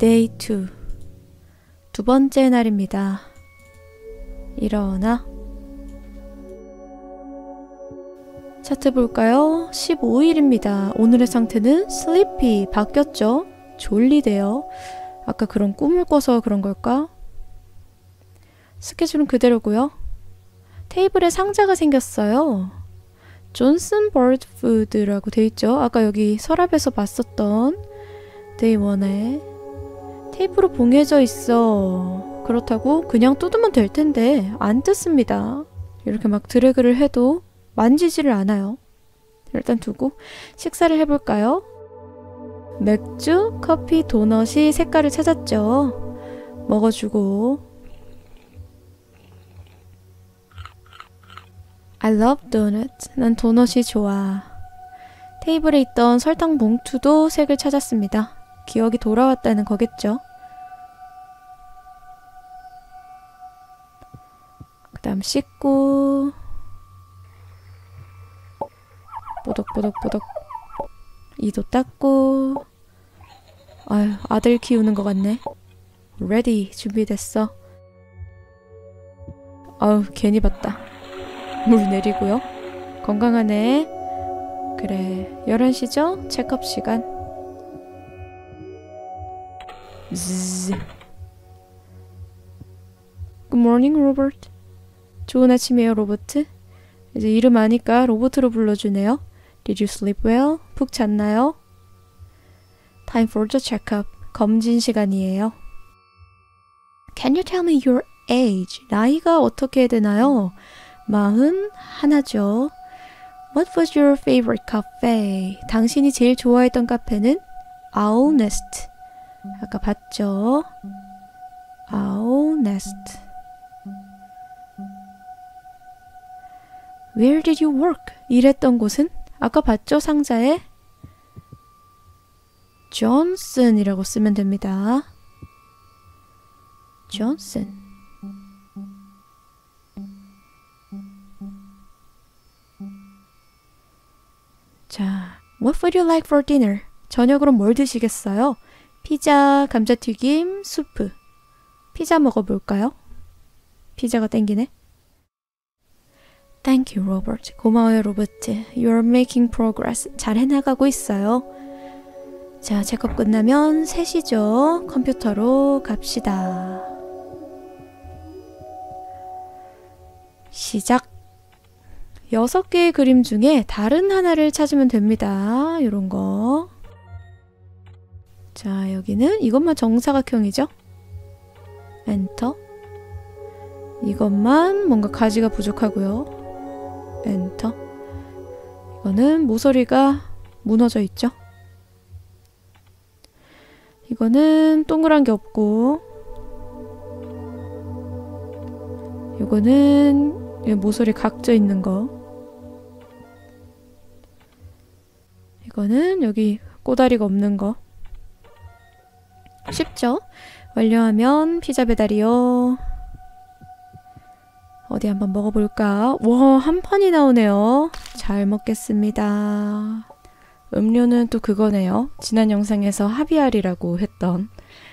Day 2. 두 번째 날입니다. 일어나. 차트 볼까요? 15일입니다. 오늘의 상태는 sleepy 바뀌었죠? 졸리대요. 아까 그런 꿈을 꿔서 그런 걸까? 스케줄은 그대로고요. 테이블에 상자가 생겼어요. 존슨 버드 푸드라고 돼 있죠. 아까 여기 서랍에서 봤었던 day one에 테이프로 봉해져 있어. 그렇다고 그냥 뜯으면 될 텐데 안 뜯습니다. 이렇게 막 드래그를 해도 만지지를 않아요. 일단 두고 식사를 해볼까요? 맥주, 커피, 도넛이 색깔을 찾았죠. 먹어주고 I love donuts. 난 도넛이 좋아. 테이블에 있던 설탕 봉투도 색을 찾았습니다. 기억이 돌아왔다는 거겠죠. 그 다음 씻고. 뽀덕뽀덕뽀덕 이도 닦고. 아유 아들 키우는 것 같네. ready 준비됐어. 아우 괜히 봤다. 물 내리고요. 건강하네. 그래 11시죠? 체크업 시간. 즈즈 Good. 좋은 아침이에요, 로버트. 이제 이름 아니까 로버트로 불러주네요. Did you sleep well? 푹 잤나요? Time for the checkup. 검진 시간이에요. Can you tell me your age? 나이가 어떻게 되나요? 마흔 하나죠. What was your favorite cafe? 당신이 제일 좋아했던 카페는 Owl Nest. 아까 봤죠? Owl Nest. Where did you work? 일했던 곳은? 아까 봤죠? 상자에? Johnson이라고 쓰면 됩니다. Johnson. 자, what would you like for dinner? 저녁으로 뭘 드시겠어요? 피자, 감자튀김, 수프. 피자 먹어볼까요? 피자가 땡기네. Thank you, Robert. 고마워요, 로버트. You're making progress. 잘 해나가고 있어요. 자, 체크업 끝나면 3시죠. 컴퓨터로 갑시다. 시작. 6개의 그림 중에 다른 하나를 찾으면 됩니다. 이런 거. 자, 여기는 이것만 정사각형이죠? 엔터. 이것만 뭔가 가지가 부족하고요. 엔터. 이거는 모서리가 무너져 있죠? 이거는 동그란 게 없고 이거는 모서리 각져 있는 거 이거는 여기 꼬다리가 없는 거 쉽죠? 완료하면 피자 배달이요 어디 한번 먹어볼까? 와, 한 판이 나오네요. 잘 먹겠습니다. 음료는 또 그거네요. 지난 영상에서 하비알이라고 했던.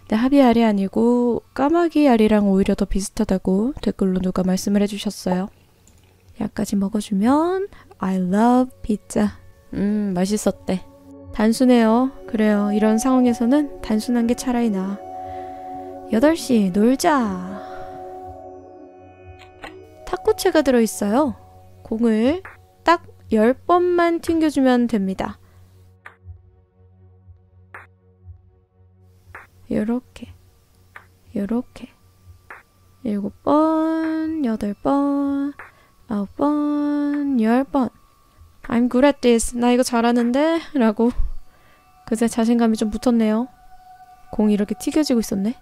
근데 하비알이 아니고 까마귀 알이랑 오히려 더 비슷하다고 댓글로 누가 말씀을 해주셨어요. 약까지 먹어주면 I love pizza. 음, 맛있었대. 단순해요. 그래요. 이런 상황에서는 단순한 게 차라리 나. 8시 놀자. 탁구채가 들어있어요. 공을 딱 10번만 튕겨주면 됩니다. 요렇게 요렇게 일곱 번, 여덟 번, 아홉 번, 열 번. I'm good at this. 나 이거 잘하는데? 라고 그새 자신감이 좀 붙었네요. 공이 이렇게 튀겨지고 있었네.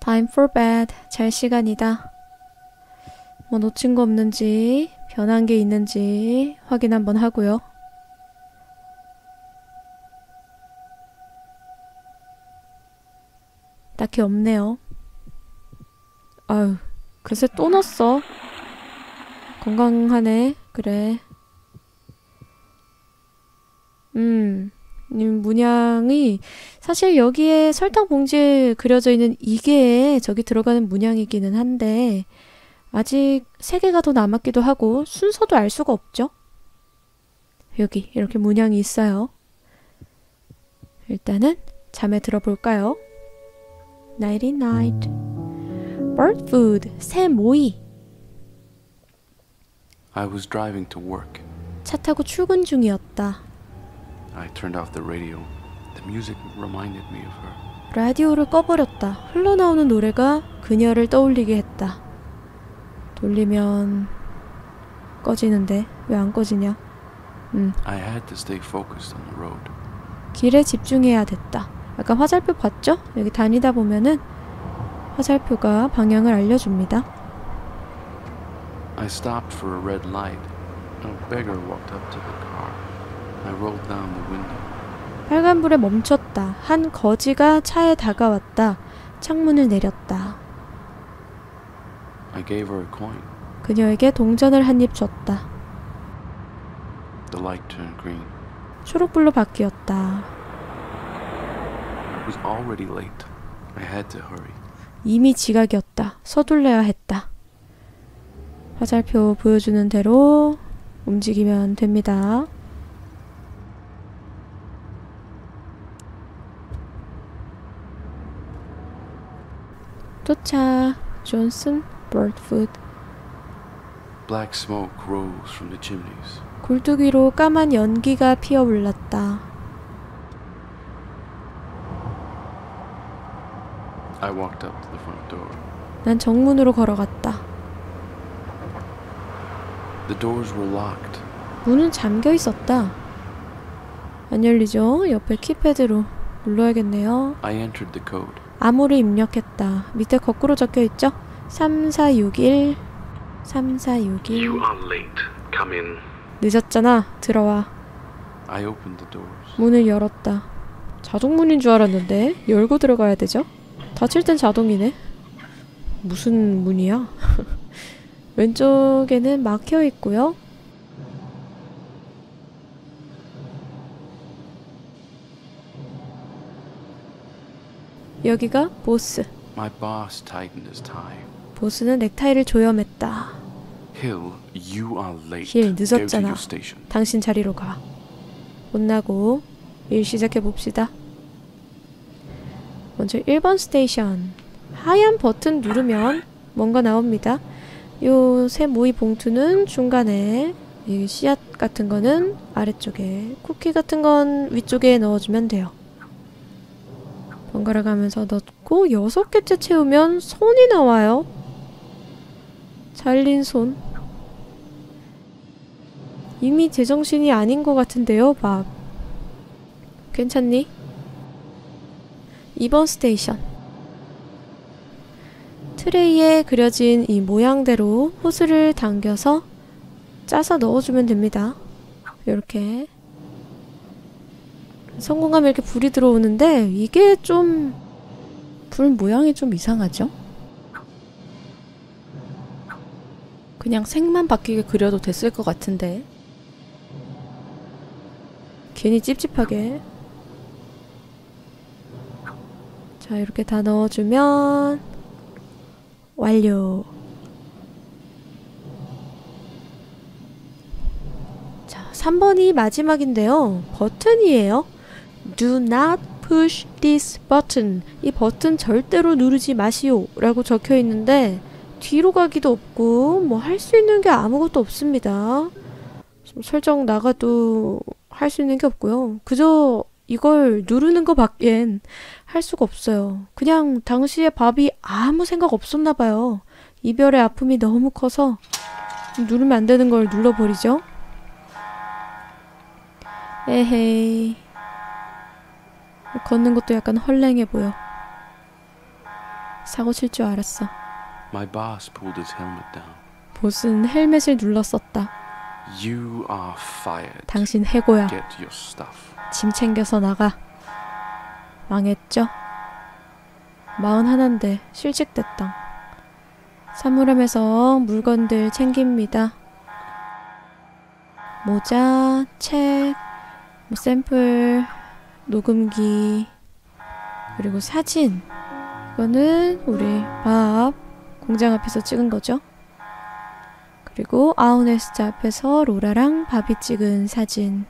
Time for bed. 잘 시간이다. 뭐 놓친 거 없는지, 변한 게 있는지 확인 한번 하고요. 딱히 없네요. 아유, 글쎄 또 넣었어. 건강하네. 그래. 음, 음, 문양이 사실 여기에 설탕 봉지에 그려져 있는 이게 저기 들어가는 문양이기는 한데 아직 세 개가 더 남았기도 하고 순서도 알 수가 없죠. 여기 이렇게 문양이 있어요. 일단은 잠에 들어볼까요? Nighty night. Bird food. 새 모이. I was driving to work. 차 타고 출근 중이었다. I turned off the radio. The music reminded me of her. 라디오를 꺼버렸다. 흘러나오는 노래가 그녀를 떠올리게 했다. 돌리면 꺼지는데 왜 안 꺼지냐? 음. 길에 집중해야 됐다. 아까 화살표 봤죠? 여기 다니다 보면은 화살표가 방향을 알려줍니다. I stopped for a red light. A beggar walked up to the car. I rolled down the window. 빨간불에 멈췄다. 한 거지가 차에 다가왔다. 창문을 내렸다. I gave her a coin. 그녀에게 동전을 한 입 줬다. The light turned green. 초록불로 바뀌었다. It was already late. I had to hurry. 이미 지각이었다. 서둘러야 했다. 화살표 보여주는 대로 움직이면 됩니다. 도착. 존슨 버드푸드. Black smoke rose from the chimneys. 굴뚝위로 까만 연기가 피어올랐다. I walked up to the front door. 난 정문으로 걸어갔다. The doors were locked. 문은 잠겨 있었다. 안 열리죠? 옆에 키패드로 눌러야겠네요. I entered the code. 암호를 입력했다. 밑에 거꾸로 적혀 있죠? 3461 3461 are late. Come in. 늦었잖아. 들어와. I opened the doors. 문을 열었다. 자동문인 줄 알았는데 열고 들어가야 되죠? 닫힐 땐 자동이네. 무슨 문이야? 왼쪽에는 막혀 있고요. 여기가 보스. My boss tightened his tie. 보스는 넥타이를 조여맸다. Hill, you are late. 힐, 늦었잖아. 당신 자리로 가. 혼나고 일 시작해 봅시다. 먼저 1번 스테이션. 하얀 버튼 누르면 뭔가 나옵니다. 요 새 모이 봉투는 중간에 이 씨앗 같은 거는 아래쪽에 쿠키 같은 건 위쪽에 넣어주면 돼요. 번갈아 가면서 넣고 여섯 개째 채우면 손이 나와요. 잘린 손. 이미 제정신이 아닌 것 같은데요, 밥. 괜찮니? 2번 스테이션. 트레이에 그려진 이 모양대로 호스를 당겨서 짜서 넣어주면 됩니다. 이렇게. 성공하면 이렇게 불이 들어오는데 이게 좀 불 모양이 좀 이상하죠? 그냥 색만 바뀌게 그려도 됐을 것 같은데. 괜히 찝찝하게. 자 이렇게 다 넣어주면 완료. 자 3번이 마지막인데요. 버튼이에요. Do not push this button. 이 버튼 절대로 누르지 마시오. 라고 적혀 있는데 뒤로 가기도 없고 뭐 할 수 있는 게 아무것도 없습니다 좀 설정 나가도 할 수 있는 게 없고요. 그저 이걸 누르는 거 밖엔 할 수가 없어요. 그냥 당시에 밥이 아무 생각 없었나 봐요. 이별의 아픔이 너무 커서 누르면 안 되는 걸 눌러버리죠. 에헤이. 걷는 것도 약간 헐랭해 보여. 사고 칠 줄 알았어. My boss pulled his helmet down. 보스는 헬멧을 눌렀었다. You are fired. 당신 해고야. Get your stuff. 짐 챙겨서 나가. 망했죠? 마흔 하나인데 실직됐다. 사물함에서 물건들 챙깁니다. 모자, 책, 뭐 샘플, 녹음기 그리고 사진 이거는 우리 밥 공장 앞에서 찍은 거죠. 그리고 아우네스트 앞에서 로라랑 밥이 찍은 사진입니다.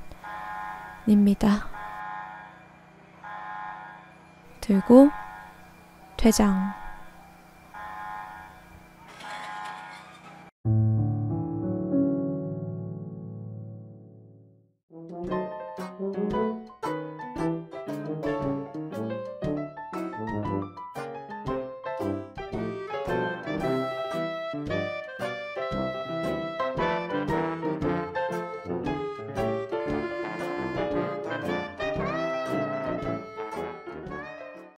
들고 퇴장.